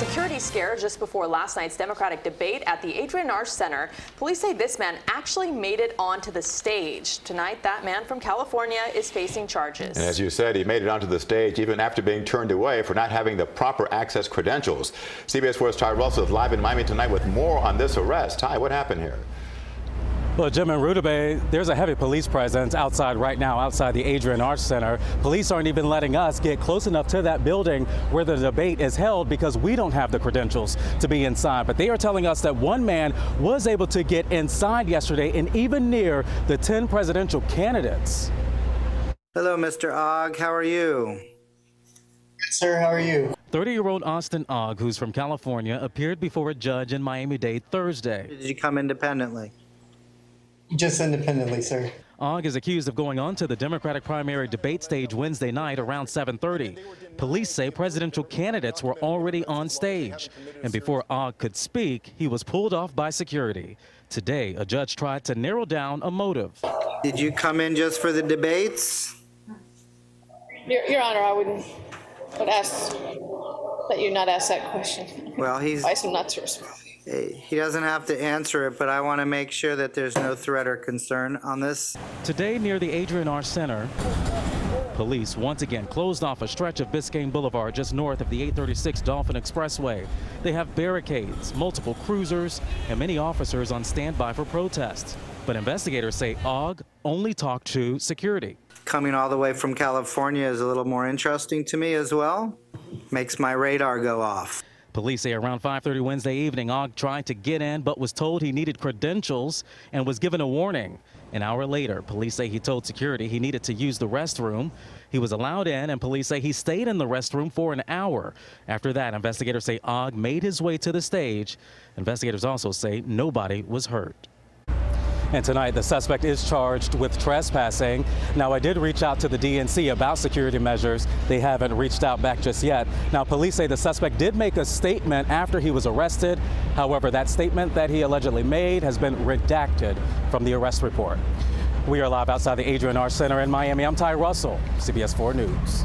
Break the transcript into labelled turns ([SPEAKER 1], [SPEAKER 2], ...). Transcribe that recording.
[SPEAKER 1] security scare just before last night's Democratic debate at the Adrienne Arsht Center. Police say this man actually made it onto the stage. Tonight, that man from California is facing charges.
[SPEAKER 2] And as you said, he made it onto the stage even after being turned away for not having the proper access credentials. CBS 4's Ty Russell is live in Miami tonight with more on this arrest. Ty, what happened here?
[SPEAKER 3] Well, Jim and Rudabeh, there's a heavy police presence outside right now, outside the Adrienne Arsht Center. Police aren't even letting us get close enough to that building where the debate is held because we don't have the credentials to be inside. But they are telling us that one man was able to get inside yesterday and even near the 10 presidential candidates.
[SPEAKER 4] Hello, Mr. Ogg. How are you?
[SPEAKER 5] Good, sir. How are you?
[SPEAKER 3] 30 year old Austin Ogg, who's from California, appeared before a judge in Miami Dade Thursday.
[SPEAKER 4] Did you come independently?
[SPEAKER 5] Just independently, sir.
[SPEAKER 3] Ogg is accused of going on to the Democratic primary debate stage Wednesday night around 7:30. Police say presidential candidates were already on stage, and before Ogg could speak, he was pulled off by security. Today, a judge tried to narrow down a motive.
[SPEAKER 4] Did you come in just for the debates?
[SPEAKER 6] Your, Your Honor, I wouldn't would ask that you not ask that question.
[SPEAKER 4] Well, he's
[SPEAKER 6] Advise him not to respond.
[SPEAKER 4] He doesn't have to answer it, but I want to make sure that there's no threat or concern on this.
[SPEAKER 3] Today, near the Adrienne Arsht Center, police once again closed off a stretch of Biscayne Boulevard just north of the 836 Dolphin Expressway. They have barricades, multiple cruisers, and many officers on standby for protests. But investigators say Ogg only talked to security.
[SPEAKER 4] Coming all the way from California is a little more interesting to me as well. Makes my radar go off.
[SPEAKER 3] Police say around 5:30 Wednesday evening, Ogg tried to get in but was told he needed credentials and was given a warning. An hour later, police say he told security he needed to use the restroom. He was allowed in, and police say he stayed in the restroom for an hour. After that, investigators say Ogg made his way to the stage. Investigators also say nobody was hurt. And tonight, the suspect is charged with trespassing. Now, I did reach out to the DNC about security measures. They haven't reached out back just yet. Now, police say the suspect did make a statement after he was arrested. However, that statement that he allegedly made has been redacted from the arrest report. We are live outside the Adrienne Arsht Center in Miami. I'm Ty Russell, CBS 4 News.